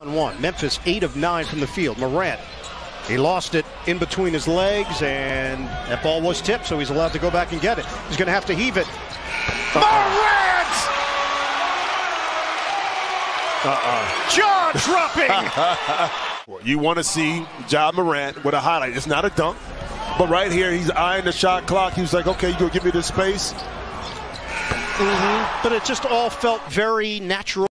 One. Memphis, eight of nine from the field. Morant, he lost it in between his legs, and that ball was tipped, so he's allowed to go back and get it. He's going to have to heave it. Uh-uh. Morant! uh -oh. Jaw dropping! you want to see Ja Morant with a highlight. It's not a dunk, but right here, he's eyeing the shot clock. He was like, okay, you going to give me this space? Mm-hmm. But it just all felt very natural.